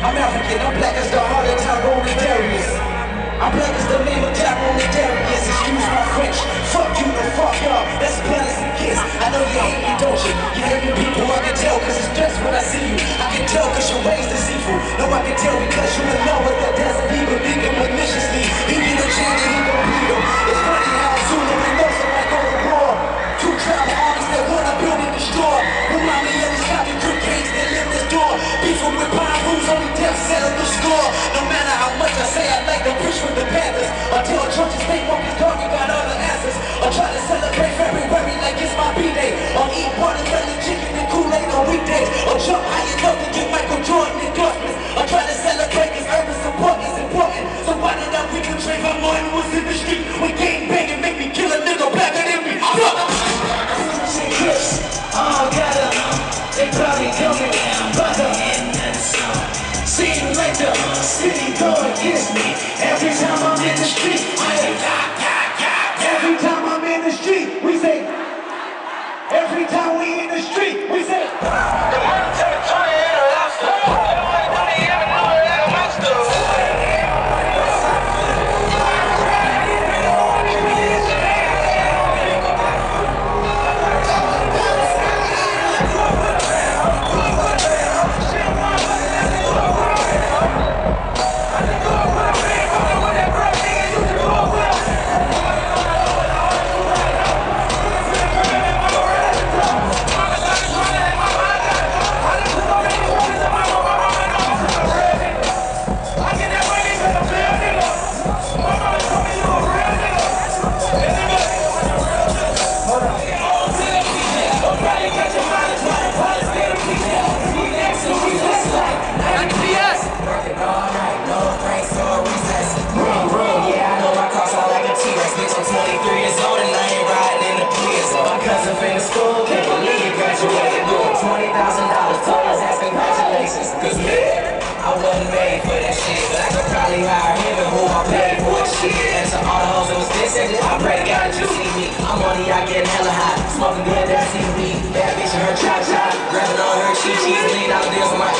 I'm African, I'm black as the heart of Tyrone and Darius. I'm black as the name of Tyrone and Darius. Excuse my French. Fuck you, the fuck up Money I get hella hot. Smoking good, that's CB. Bad bitch in her cha-cha. Grabbing on her cheek, she's lean out there with my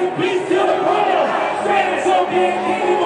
Peace to the royal. Stand it's okay.